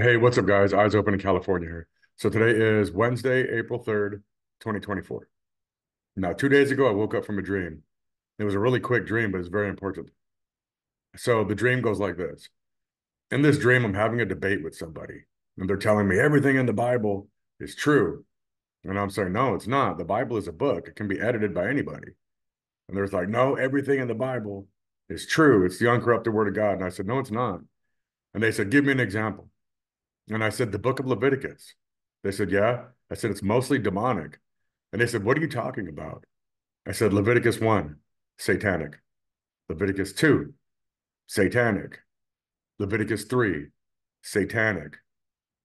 Hey, what's up, guys? Eyes open in California here. So today is Wednesday, April 3rd, 2024. Now, two days ago, I woke up from a dream. It was a really quick dream, but it's very important. So the dream goes like this. In this dream, I'm having a debate with somebody, and they're telling me everything in the Bible is true. And I'm saying, no, it's not. The Bible is a book. It can be edited by anybody. And they're like, no, everything in the Bible is true. It's the uncorrupted word of God. And I said, no, it's not. And they said, give me an example. And I said, the book of Leviticus. They said, yeah. I said, it's mostly demonic. And they said, what are you talking about? I said, Leviticus 1, satanic. Leviticus 2, satanic. Leviticus 3, satanic.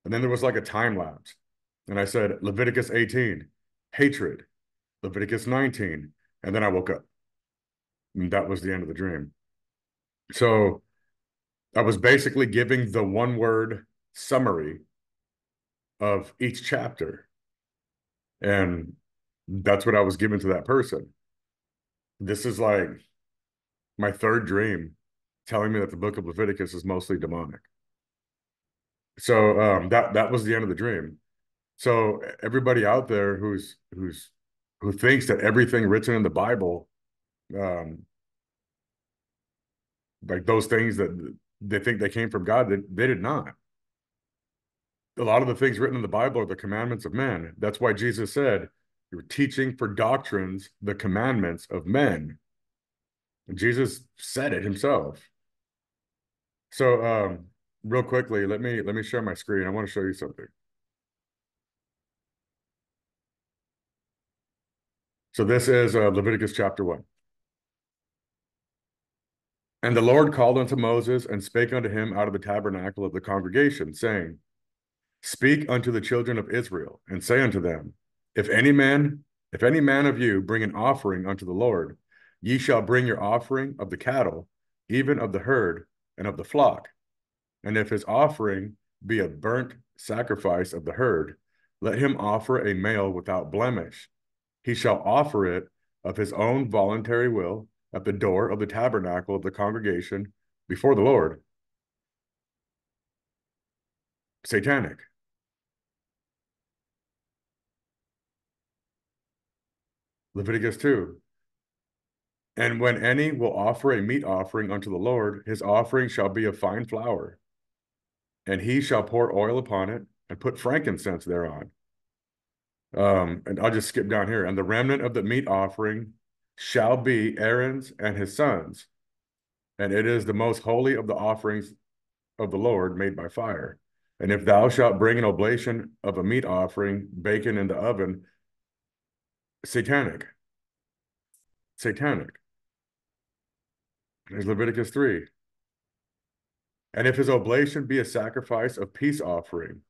And then there was like a time lapse. And I said, Leviticus 18, hatred. Leviticus 19. And then I woke up. And that was the end of the dream. So I was basically giving the one word summary of each chapter. And that's what I was given to that person. This is like my third dream telling me that the book of Leviticus is mostly demonic. So um, that that was the end of the dream. So everybody out there who's who's who thinks that everything written in the Bible, um, like those things that they think they came from God, they, they did not a lot of the things written in the Bible are the commandments of men. That's why Jesus said, You're teaching for doctrines the commandments of men. And Jesus said it himself. So um, real quickly, let me let me share my screen. I want to show you something. So this is uh, Leviticus chapter 1. And the Lord called unto Moses and spake unto him out of the tabernacle of the congregation, saying, Speak unto the children of Israel, and say unto them, If any man, if any man of you bring an offering unto the Lord, ye shall bring your offering of the cattle, even of the herd, and of the flock. And if his offering be a burnt sacrifice of the herd, let him offer a male without blemish. He shall offer it of his own voluntary will at the door of the tabernacle of the congregation before the Lord. Satanic. Leviticus 2. And when any will offer a meat offering unto the Lord, his offering shall be of fine flour, and he shall pour oil upon it and put frankincense thereon. Um, and I'll just skip down here. And the remnant of the meat offering shall be Aaron's and his sons, and it is the most holy of the offerings of the Lord made by fire. And if thou shalt bring an oblation of a meat offering, baken in the oven, satanic. Satanic. There's Leviticus 3. And if his oblation be a sacrifice of peace offering,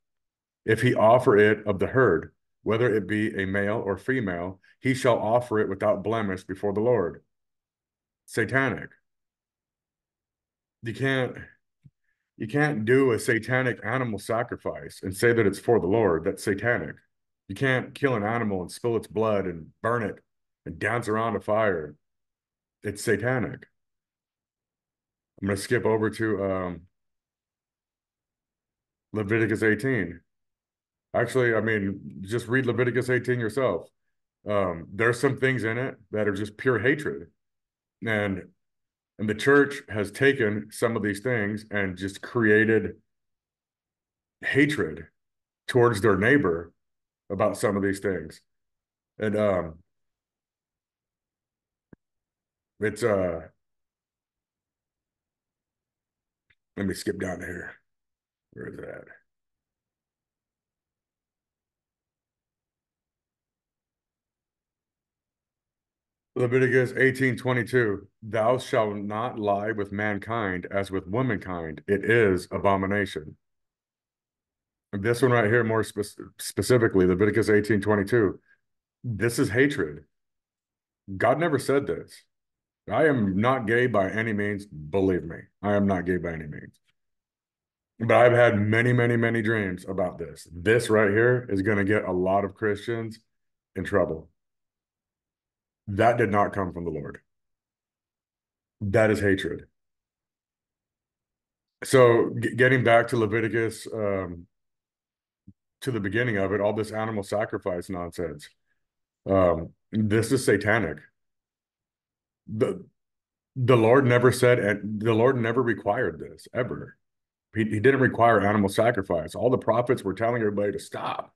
if he offer it of the herd, whether it be a male or female, he shall offer it without blemish before the Lord. Satanic. You can't you can't do a satanic animal sacrifice and say that it's for the Lord. That's satanic. You can't kill an animal and spill its blood and burn it and dance around a fire. It's satanic. I'm going to skip over to um, Leviticus 18. Actually, I mean, just read Leviticus 18 yourself. Um, there's some things in it that are just pure hatred. And and the church has taken some of these things and just created hatred towards their neighbor about some of these things. And um it's uh let me skip down here. Where is that? Leviticus 18:22 Thou shalt not lie with mankind as with womankind it is abomination this one right here, more spe- specifically, Leviticus 18 22. This is hatred. God never said this. I am not gay by any means. Believe me, I am not gay by any means. But I've had many, many, many dreams about this. This right here is going to get a lot of Christians in trouble. That did not come from the Lord. That is hatred. so getting back to Leviticus, um, to the beginning of it, all this animal sacrifice nonsense. Um, this is satanic. The the Lord never said, and the Lord never required this ever. He, he didn't require animal sacrifice. All the prophets were telling everybody to stop.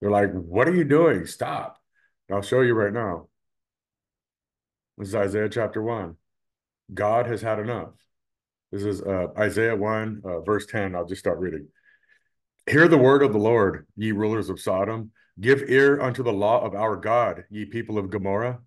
They're like, "What are you doing? Stop!" And I'll show you right now. This is Isaiah chapter one. God has had enough. This is uh, Isaiah 1, uh, verse 10. I'll just start reading. Hear the word of the Lord, ye rulers of Sodom. Give ear unto the law of our God, ye people of Gomorrah.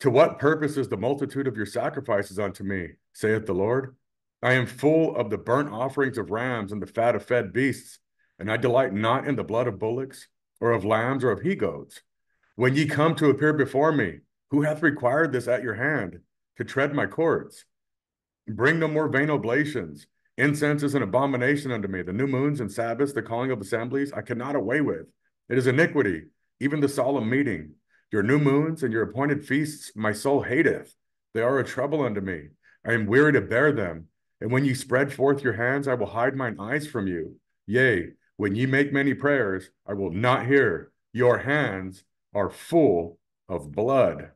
To what purpose is the multitude of your sacrifices unto me, saith the Lord? I am full of the burnt offerings of rams and the fat of fed beasts, and I delight not in the blood of bullocks, or of lambs, or of he goats. When ye come to appear before me, who hath required this at your hand, to tread my courts? Bring no more vain oblations. Incense is an abomination unto me. The new moons and Sabbaths, the calling of assemblies, I cannot away with. It is iniquity, even the solemn meeting. Your new moons and your appointed feasts, my soul hateth. They are a trouble unto me. I am weary to bear them. And when ye spread forth your hands, I will hide mine eyes from you. Yea, when ye make many prayers, I will not hear. Your hands are full of blood.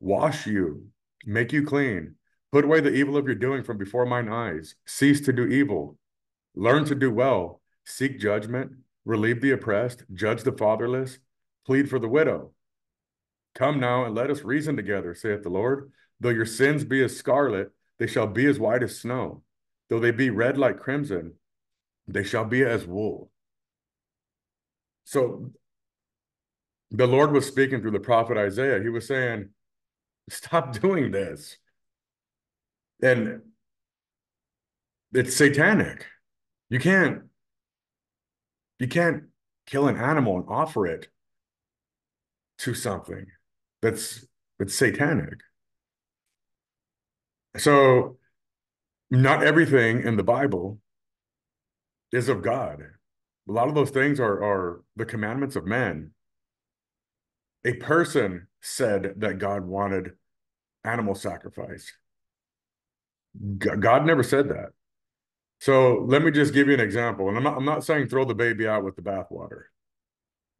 Wash you, make you clean Put away the evil of your doing from before mine eyes. Cease to do evil. Learn to do well. Seek judgment. Relieve the oppressed. Judge the fatherless. Plead for the widow. Come now and let us reason together, saith the Lord. Though your sins be as scarlet, they shall be as white as snow. Though they be red like crimson, they shall be as wool. So the Lord was speaking through the prophet Isaiah. He was saying, Stop doing this and it's satanic. You can't you can't kill an animal and offer it to something that's that's satanic. So not everything in the Bible is of God. A lot of those things are are the commandments of men. A person said that God wanted animal sacrifice. God never said that. So let me just give you an example. And I'm not, I'm not saying throw the baby out with the bathwater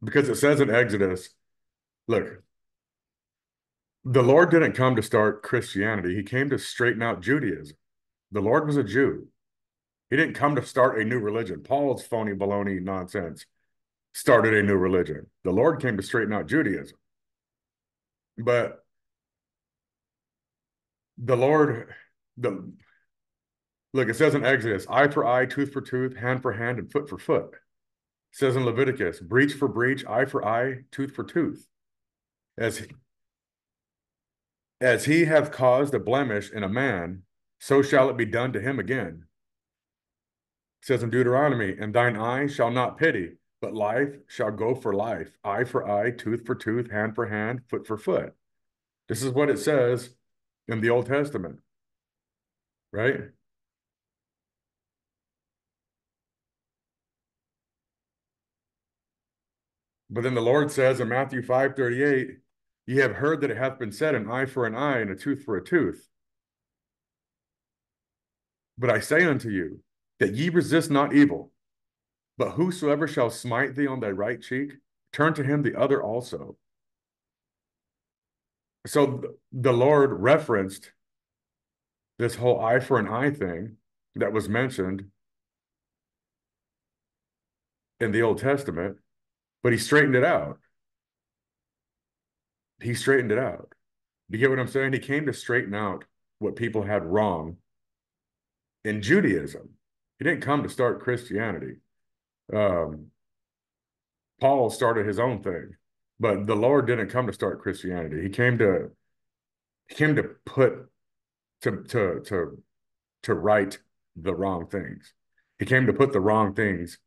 because it says in Exodus, look, the Lord didn't come to start Christianity. He came to straighten out Judaism. The Lord was a Jew. He didn't come to start a new religion. Paul's phony baloney nonsense started a new religion. The Lord came to straighten out Judaism. But the Lord the look, it says in Exodus, eye for eye, tooth for tooth, hand for hand, and foot for foot. It says in Leviticus, breach for breach, eye for eye, tooth for tooth. As he, as he hath caused a blemish in a man, so shall it be done to him again. It says in Deuteronomy, and thine eye shall not pity, but life shall go for life, eye for eye, tooth for tooth, hand for hand, foot for foot. This is what it says in the Old Testament right? But then the Lord says in Matthew 5 38, ye have heard that it hath been said, an eye for an eye and a tooth for a tooth. But I say unto you, that ye resist not evil, but whosoever shall smite thee on thy right cheek, turn to him the other also. So the Lord referenced this whole eye for an eye thing that was mentioned in the Old Testament, but he straightened it out. He straightened it out. Do you get what I'm saying? He came to straighten out what people had wrong in Judaism. He didn't come to start Christianity. Um, Paul started his own thing, but the Lord didn't come to start Christianity. He came to he came to put to to to to right the wrong things. He came to put the wrong things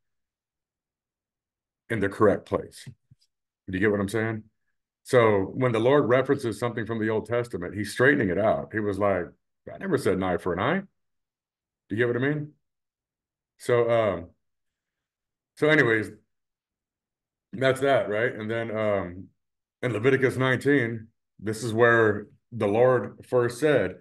in the correct place. Do you get what I'm saying? So when the Lord references something from the Old Testament, he's straightening it out. He was like, I never said an eye for an eye. Do you get what I mean? So um so anyways, that's that, right? And then um in Leviticus 19, this is where the Lord first said,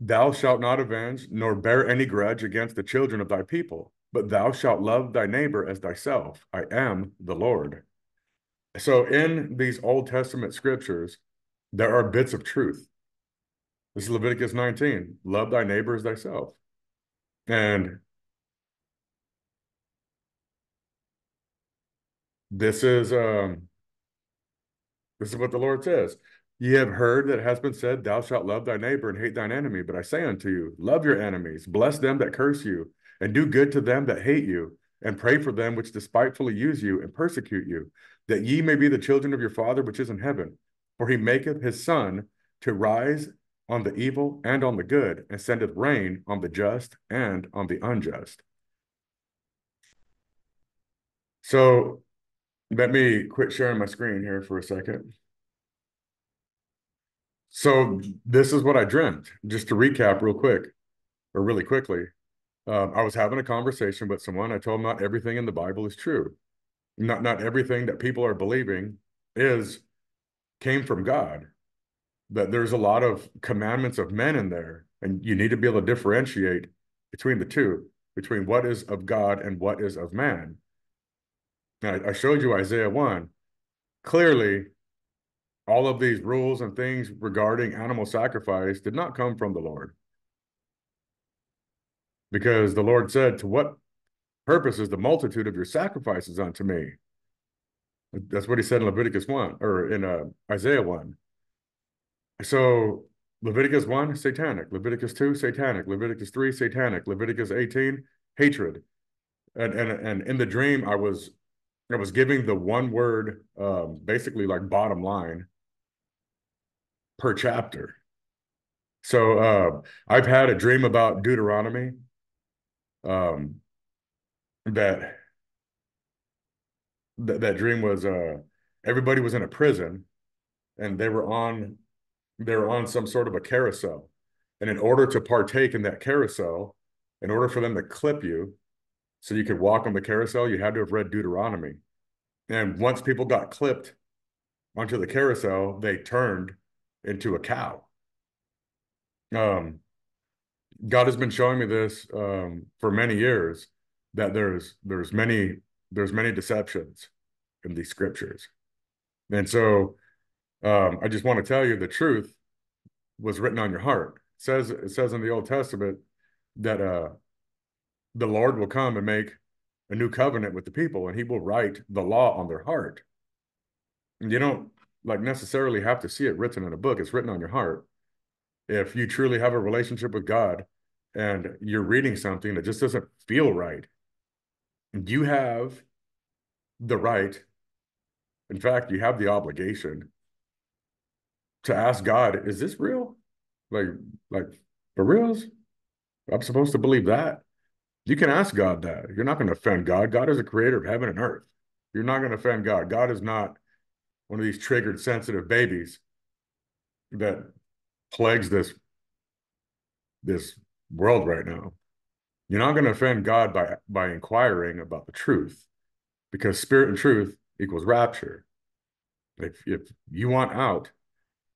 Thou shalt not avenge, nor bear any grudge against the children of thy people, but thou shalt love thy neighbor as thyself. I am the Lord. So in these Old Testament scriptures, there are bits of truth. This is Leviticus 19. Love thy neighbor as thyself. And this is um this is what the Lord says. Ye have heard that it has been said, Thou shalt love thy neighbor and hate thine enemy. But I say unto you, love your enemies, bless them that curse you, and do good to them that hate you, and pray for them which despitefully use you and persecute you, that ye may be the children of your Father which is in heaven. For he maketh his sun to rise on the evil and on the good, and sendeth rain on the just and on the unjust. So let me quit sharing my screen here for a second. So this is what I dreamt. Just to recap real quick, or really quickly. Um, I was having a conversation with someone. I told them not everything in the Bible is true. Not not everything that people are believing is came from God. That there's a lot of commandments of men in there, and you need to be able to differentiate between the two, between what is of God and what is of man. Now, I showed you Isaiah 1. Clearly, all of these rules and things regarding animal sacrifice did not come from the Lord. Because the Lord said, To what purpose is the multitude of your sacrifices unto me? That's what he said in Leviticus 1 or in uh, Isaiah 1. So Leviticus 1, satanic. Leviticus 2, satanic. Leviticus 3, satanic. Leviticus 18, hatred. And, and, and in the dream, I was I was giving the one word, um, basically like bottom line per chapter. So uh, I've had a dream about Deuteronomy um, that, that dream was uh, everybody was in a prison and they were on they were on some sort of a carousel. And in order to partake in that carousel, in order for them to clip you so you could walk on the carousel, you had to have read Deuteronomy. And once people got clipped onto the carousel, they turned into a cow. Um, God has been showing me this um, for many years that there's there's many there's many deceptions in these scriptures, and so um, I just want to tell you the truth was written on your heart. It says it says in the Old Testament that uh, the Lord will come and make a new covenant with the people, and He will write the law on their heart. And you don't like necessarily have to see it written in a book. It's written on your heart. If you truly have a relationship with God and you're reading something that just doesn't feel right, you have the right, in fact, you have the obligation to ask God, is this real? Like, like for reals? I'm supposed to believe that? You can ask God that. You're not going to offend God. God is a creator of heaven and earth. You're not going to offend God. God is not one of these triggered sensitive babies that plagues this this world right now. You're not going to offend God by by inquiring about the truth, because spirit and truth equals rapture. If if you want out,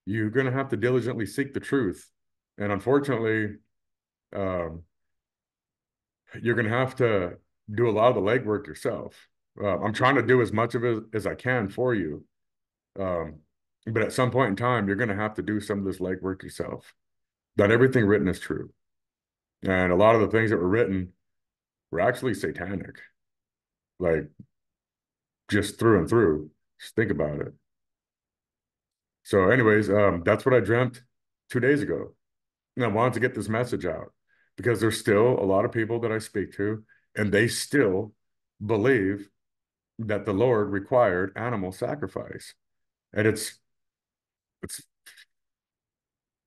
you're going to have to diligently seek the truth, and unfortunately, um, you're going to have to do a lot of the legwork yourself. Uh, I'm trying to do as much of it as I can for you, um, but at some point in time, you're going to have to do some of this legwork yourself. Not everything written is true. And a lot of the things that were written were actually satanic. Like, just through and through. Just think about it. So, anyways, um, that's what I dreamt two days ago. And I wanted to get this message out because there's still a lot of people that I speak to, and they still believe that the Lord required animal sacrifice and it's it's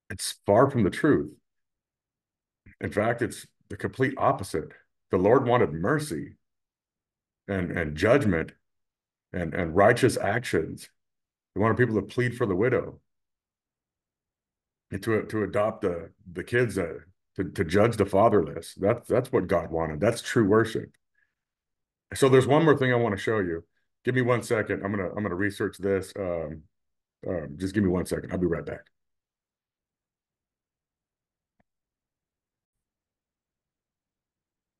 it's far from the truth. In fact it's the complete opposite. The lord wanted mercy and and judgment and and righteous actions. He wanted people to plead for the widow and to to adopt the the kids uh, to to judge the fatherless. That's that's what god wanted. That's true worship. So there's one more thing i want to show you give me one second. I'm gonna I'm gonna research this. Um, um, just give me one second. I'll be right back.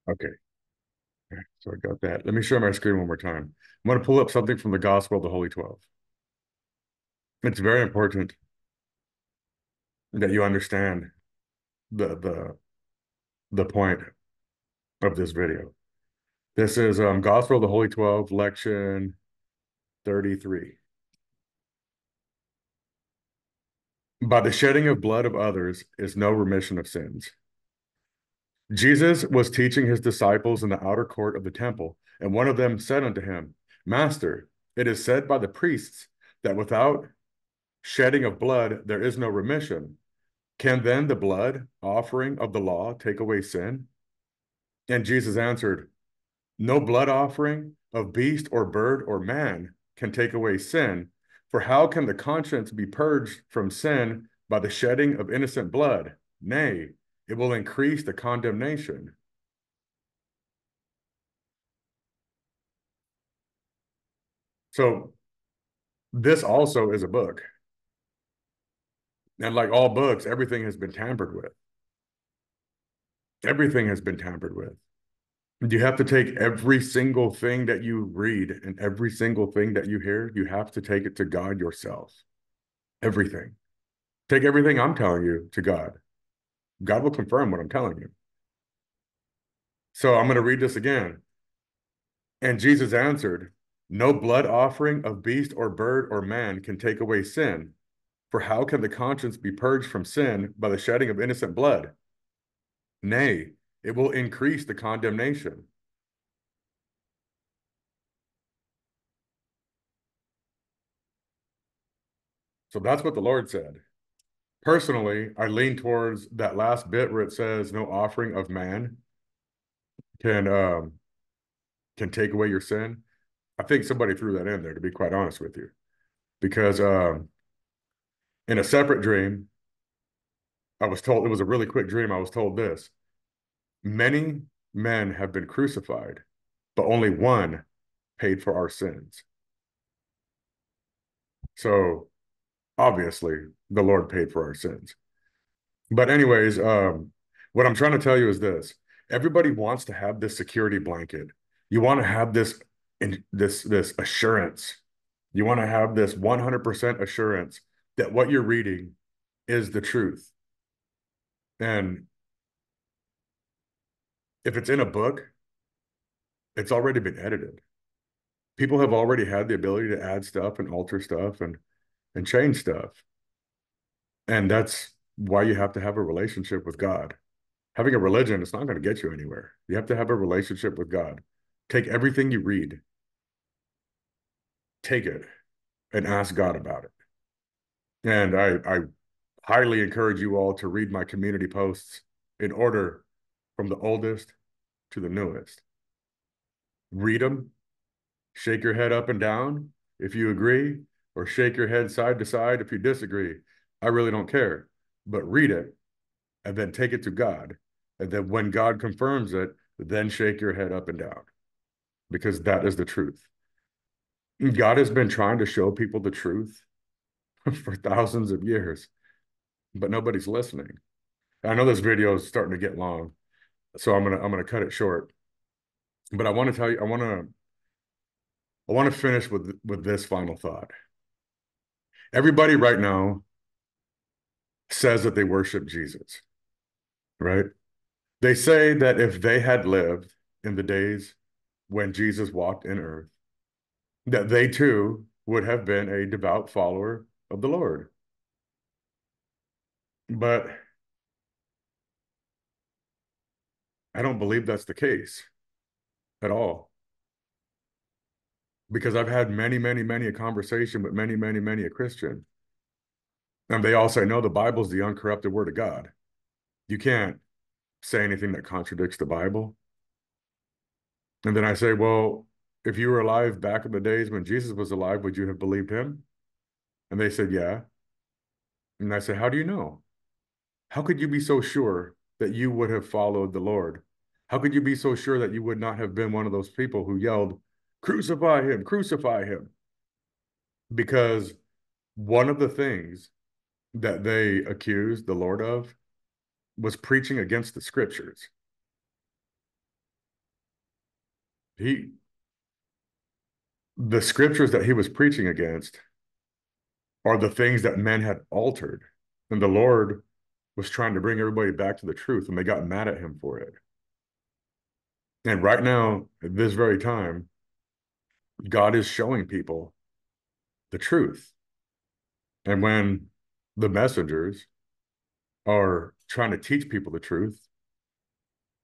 Okay. So I got that. Let me share my screen one more time. I'm going to pull up something from the Gospel of the Holy Twelve. It's very important that you understand the the the point of this video. This is um, Gospel of the Holy Twelve, lection 33. By the shedding of blood of others is no remission of sins. Jesus was teaching his disciples in the outer court of the temple, and one of them said unto him, Master, it is said by the priests that without shedding of blood there is no remission. Can then the blood offering of the law take away sin? And Jesus answered, No blood offering of beast or bird or man can take away sin. For how can the conscience be purged from sin by the shedding of innocent blood? Nay, it will increase the condemnation. So, this also is a book. And like all books, everything has been tampered with. Everything has been tampered with. You have to take every single thing that you read and every single thing that you hear, you have to take it to God yourself. Everything. Take everything I'm telling you to God. God will confirm what I'm telling you. So I'm going to read this again. And Jesus answered, No blood offering of beast or bird or man can take away sin. For how can the conscience be purged from sin by the shedding of innocent blood? Nay, it will increase the condemnation. So that's what the Lord said. Personally, I lean towards that last bit where it says, "No offering of man can um, can take away your sin." I think somebody threw that in there, to be quite honest with you, because um, in a separate dream, I was told it was a really quick dream. I was told this: Many men have been crucified, but only one paid for our sins. So obviously, the Lord paid for our sins. But, anyways, um, what I'm trying to tell you is this everybody wants to have this security blanket. You want to have this this this assurance. You want to have this 100% assurance that what you're reading is the truth. And if it's in a book, it's already been edited. People have already had the ability to add stuff and alter stuff and and change stuff. And that's why you have to have a relationship with God. Having a religion is not going to get you anywhere. You have to have a relationship with God. Take everything you read, take it, and ask God about it. And I, I highly encourage you all to read my community posts in order from the oldest to the newest. Read them, shake your head up and down if you agree, or shake your head side to side if you disagree. I really don't care, but read it and then take it to God. And then when God confirms it, then shake your head up and down because that is the truth. God has been trying to show people the truth for thousands of years, but nobody's listening. I know this video is starting to get long, so I'm gonna I'm gonna cut it short. But I want to tell you, I want to I want to finish with with this final thought. Everybody right now says that they worship Jesus, right? They say that if they had lived in the days when Jesus walked in earth, that they too would have been a devout follower of the Lord. But I don't believe that's the case at all. Because I've had many, many, many a conversation with many, many, many a Christian. And they all say, no, the Bible's the uncorrupted word of God. You can't say anything that contradicts the Bible. And then I say, well, if you were alive back in the days when Jesus was alive, would you have believed him? And they said, yeah. And I said, how do you know? How could you be so sure that you would have followed the Lord? How could you be so sure that you would not have been one of those people who yelled, Crucify him, crucify him? Because one of the things that they accused the Lord of was preaching against the scriptures. he the scriptures that he was preaching against are the things that men had altered. And the Lord was trying to bring everybody back to the truth, and they got mad at him for it. And right now, at this very time, God is showing people the truth. And when the messengers are trying to teach people the truth,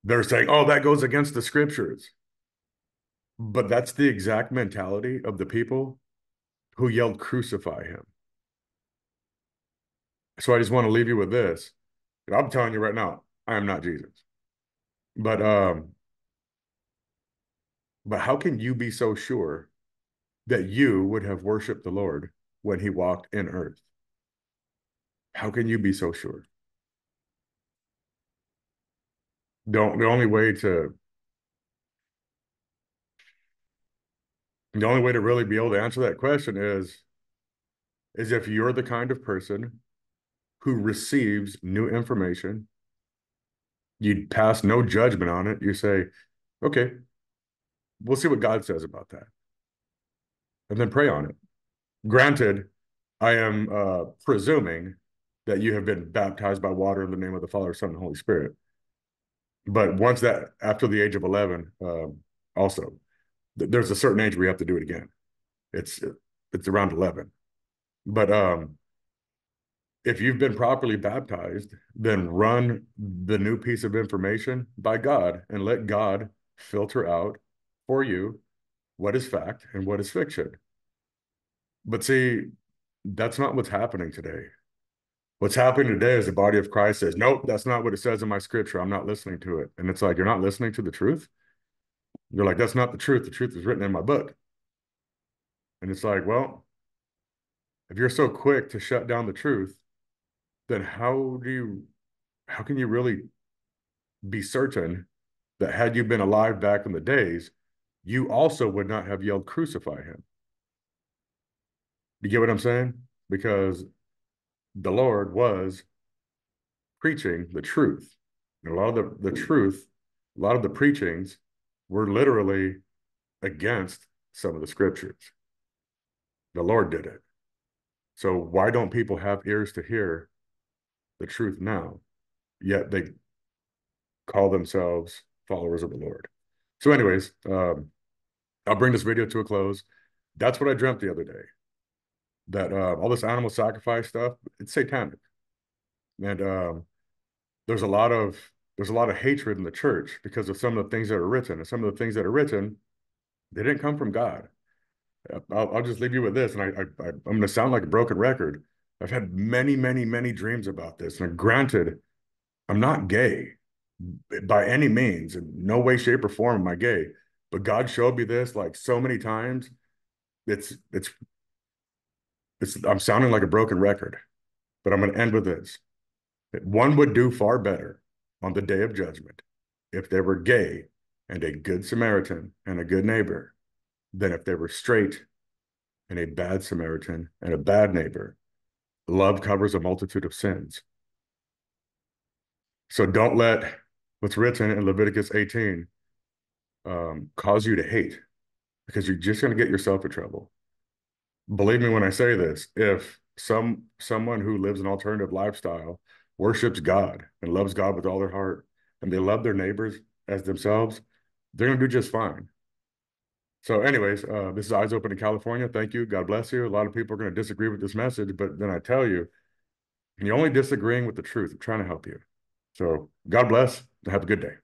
they're saying, oh, that goes against the scriptures. But that's the exact mentality of the people who yelled, crucify him. So I just want to leave you with this. I'm telling you right now, I am not Jesus. But um, but how can you be so sure that you would have worshiped the Lord when he walked in earth? How can you be so sure? Don't the only way to the only way to really be able to answer that question is is if you're the kind of person who receives new information you pass no judgment on it you say okay we'll see what god says about that. And then pray on it. Granted i am uh, presuming that you have been baptized by water in the name of the father son and holy spirit. But once that after the age of 11 um, also there's a certain age where you have to do it again. It's it's around 11 but um if you've been properly baptized then run the new piece of information by god and let god filter out for you what is fact and what is fiction but see that's not what's happening today What's happening today is the body of Christ says, nope, that's not what it says in my scripture. I'm not listening to it. And it's like, you're not listening to the truth. You're like, that's not the truth. The truth is written in my book. And it's like, well, if you're so quick to shut down the truth, then how do you, how can you really be certain that had you been alive back in the days, you also would not have yelled, crucify him? You get what I'm saying? Because the Lord was preaching the truth. And a lot of the, the truth, a lot of the preachings were literally against some of the scriptures. The Lord did it. So why don't people have ears to hear the truth now? Yet they call themselves followers of the Lord. So, anyways, um, I'll bring this video to a close. That's what I dreamt the other day that uh, all this animal sacrifice stuff it's satanic. And um, there's a lot of there's a lot of hatred in the church because of some of the things that are written and some of the things that are written they didn't come from god. I'll, I'll just leave you with this and I, I, I i'm going to sound like a broken record. I've had many many many dreams about this and granted i'm not gay by any means in no way shape or form am i gay but god showed me this like so many times it's it's it's, I'm sounding like a broken record, but I'm going to end with this. One would do far better on the day of judgment if they were gay and a good Samaritan and a good neighbor than if they were straight and a bad Samaritan and a bad neighbor. Love covers a multitude of sins. So don't let what's written in Leviticus 18 um, cause you to hate because you're just going to get yourself in trouble believe me when I say this, if some someone who lives an alternative lifestyle worships God and loves God with all their heart and they love their neighbors as themselves, they're going to do just fine. So, anyways, uh, this is Eyes Open in California. Thank you. God bless you. A lot of people are going to disagree with this message, but then I tell you, you're only disagreeing with the truth. I'm trying to help you. So, God bless have a good day.